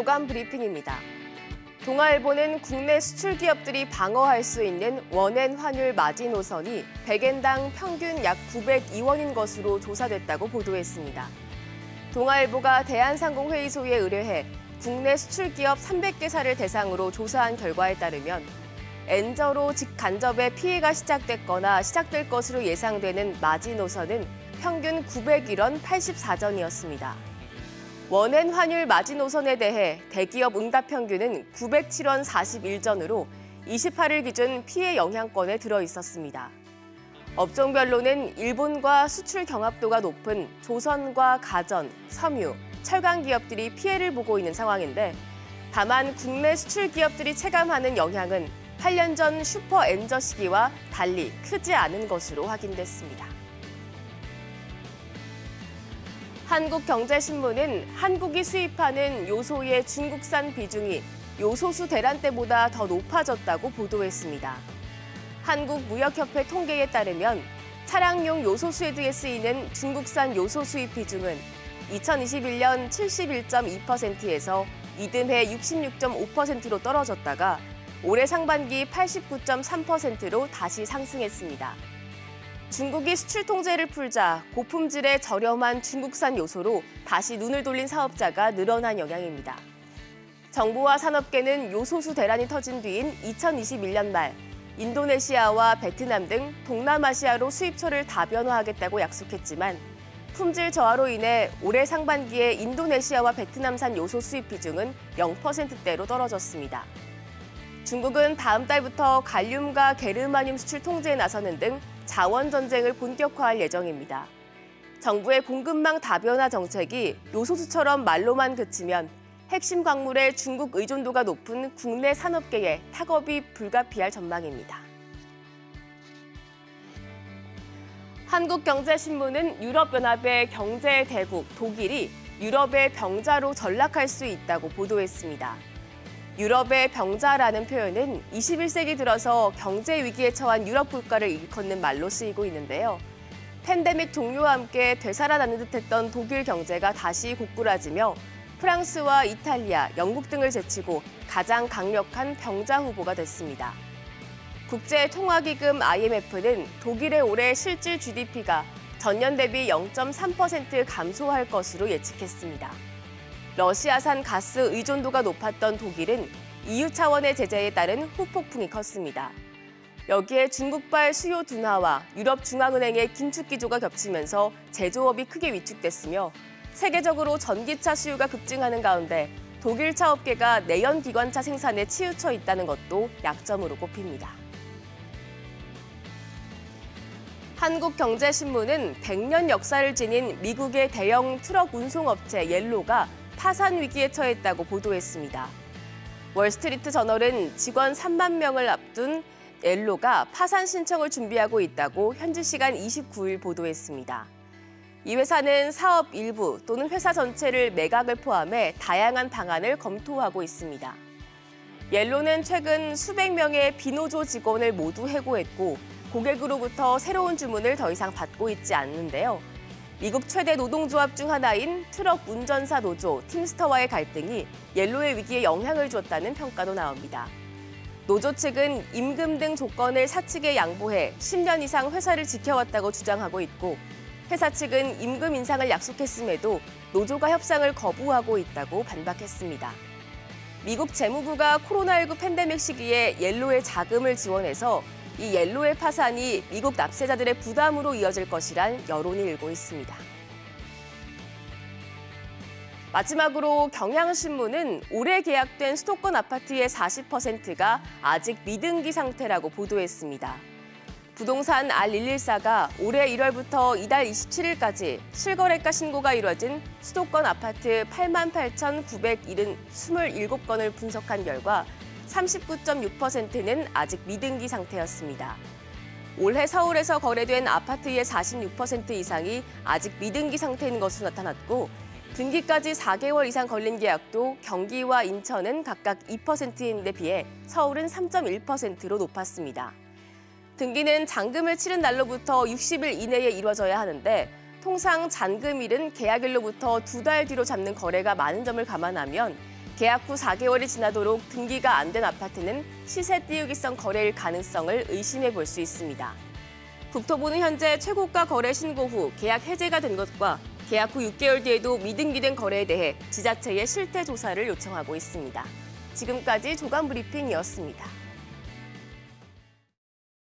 조간 브리핑입니다. 동아일보는 국내 수출 기업들이 방어할 수 있는 원엔 환율 마지노선이 100엔당 평균 약 902원인 것으로 조사됐다고 보도했습니다. 동아일보가 대한상공회의소에 의뢰해 국내 수출 기업 300개사를 대상으로 조사한 결과에 따르면 엔저로 직간접의 피해가 시작됐거나 시작될 것으로 예상되는 마지노선은 평균 901원 84전이었습니다. 원엔 환율 마지노선에 대해 대기업 응답 평균은 907원 41전으로 28일 기준 피해 영향권에 들어 있었습니다. 업종별로는 일본과 수출 경합도가 높은 조선과 가전, 섬유, 철강 기업들이 피해를 보고 있는 상황인데 다만 국내 수출 기업들이 체감하는 영향은 8년 전 슈퍼 엔저 시기와 달리 크지 않은 것으로 확인됐습니다. 한국경제신문은 한국이 수입하는 요소의 중국산 비중이 요소수 대란 때보다 더 높아졌다고 보도했습니다. 한국무역협회 통계에 따르면 차량용 요소수에 대해 쓰이는 중국산 요소 수입 비중은 2021년 71.2%에서 이듬해 66.5%로 떨어졌다가 올해 상반기 89.3%로 다시 상승했습니다. 중국이 수출 통제를 풀자 고품질의 저렴한 중국산 요소로 다시 눈을 돌린 사업자가 늘어난 영향입니다. 정부와 산업계는 요소수 대란이 터진 뒤인 2021년 말 인도네시아와 베트남 등 동남아시아로 수입처를 다변화하겠다고 약속했지만 품질 저하로 인해 올해 상반기에 인도네시아와 베트남산 요소 수입 비중은 0%대로 떨어졌습니다. 중국은 다음 달부터 갈륨과 게르마늄 수출 통제에 나서는 등 자원 전쟁을 본격화할 예정입니다. 정부의 공급망 다변화 정책이 요소수처럼 말로만 그치면 핵심 광물의 중국 의존도가 높은 국내 산업계에 타격이 불가피할 전망입니다. 한국경제신문은 유럽연합의 경제 대국 독일이 유럽의 병자로 전락할 수 있다고 보도했습니다. 유럽의 병자라는 표현은 21세기 들어서 경제 위기에 처한 유럽 국가를 일컫는 말로 쓰이고 있는데요. 팬데믹 종료와 함께 되살아나는 듯했던 독일 경제가 다시 고꾸라지며 프랑스와 이탈리아, 영국 등을 제치고 가장 강력한 병자 후보가 됐습니다. 국제통화기금 IMF는 독일의 올해 실질 GDP가 전년 대비 0.3% 감소할 것으로 예측했습니다. 러시아산 가스 의존도가 높았던 독일은 EU 차원의 제재에 따른 후폭풍이 컸습니다. 여기에 중국발 수요 둔화와 유럽 중앙은행의 긴축 기조가 겹치면서 제조업이 크게 위축됐으며 세계적으로 전기차 수요가 급증하는 가운데 독일 차 업계가 내연 기관차 생산에 치우쳐 있다는 것도 약점으로 꼽힙니다. 한국경제신문은 100년 역사를 지닌 미국의 대형 트럭 운송업체 옐로가 파산 위기에 처했다고 보도했습니다. 월스트리트 저널은 직원 3만 명을 앞둔 엘로가 파산 신청을 준비하고 있다고 현지 시간 29일 보도했습니다. 이 회사는 사업 일부 또는 회사 전체를 매각을 포함해 다양한 방안을 검토하고 있습니다. 옐로는 최근 수백 명의 비노조 직원을 모두 해고했고 고객으로부터 새로운 주문을 더 이상 받고 있지 않는데요. 미국 최대 노동조합 중 하나인 트럭 운전사 노조 팀스터와의 갈등이 옐로의 위기에 영향을 줬다는 평가도 나옵니다. 노조 측은 임금 등 조건을 사측에 양보해 10년 이상 회사를 지켜왔다고 주장하고 있고 회사 측은 임금 인상을 약속했음에도 노조가 협상을 거부하고 있다고 반박했습니다. 미국 재무부가 코로나19 팬데믹 시기에 옐로의 자금을 지원해서 이 옐로의 파산이 미국 납세자들의 부담으로 이어질 것이란 여론이 일고 있습니다. 마지막으로 경향신문은 올해 계약된 수도권 아파트의 40%가 아직 미등기 상태라고 보도했습니다. 부동산 R114가 올해 1월부터 이달 27일까지 실거래가 신고가 이뤄진 수도권 아파트 8만 8,927건을 분석한 결과 39.6%는 아직 미등기 상태였습니다. 올해 서울에서 거래된 아파트의 46% 이상이 아직 미등기 상태인 것으로 나타났고 등기까지 4개월 이상 걸린 계약도 경기와 인천은 각각 2%인데 비해 서울은 3.1%로 높았습니다. 등기는 잔금을 치른 날로부터 60일 이내에 이뤄져야 하는데 통상 잔금일은 계약일로부터 두 달 뒤로 잡는 거래가 많은 점을 감안하면 계약 후 4개월이 지나도록 등기가 안 된 아파트는 시세 띄우기성 거래일 가능성을 의심해 볼 수 있습니다. 국토부는 현재 최고가 거래 신고 후 계약 해제가 된 것과 계약 후 6개월 뒤에도 미등기된 거래에 대해 지자체의 실태 조사를 요청하고 있습니다. 지금까지 조간 브리핑이었습니다.